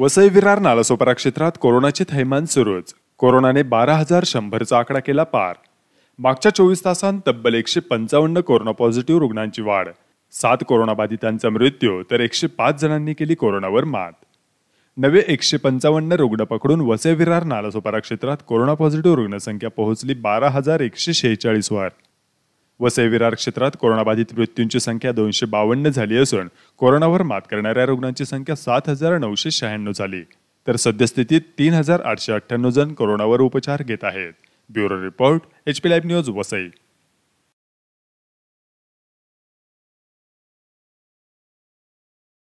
वसई विरार नालासोपारा क्षेत्रात कोरोनाचे थैमान सुरूच. कोरोनाने बारा हजार शंभरचा आकडा केला पार. मागच्या चोवीस तासांत तब्बल एकशे पंचावन्न कोरोना पॉझिटिव्ह रुग्णांची वाढ. सात कोरोनाबाधितांचा मृत्यू तर एकशे पाच जणांनी केली कोरोनावर मात. नवे एकशे पंचावन्न रुग्ण पकडून वसई विरार नालासोपारा क्षेत्रात कोरोना पॉझिटिव्ह रुग्णसंख्या पोहोचली बारा हजार एकशे शेहेचाळीसवर वर. वसई विरार क्षेत्रात कोरोनाबाधित मृत्यूंची संख्या दोनशे बावन्न झाली असून कोरोनावर मात करणाऱ्या रुग्णांची संख्या सात हजार नऊशे शहाण्णव झाली. तर सद्यस्थितीत तीन हजार आठशे अठ्ठ्याण्णव जण कोरोनावर उपचार घेत आहेत. Bureau report H P live news Vasai.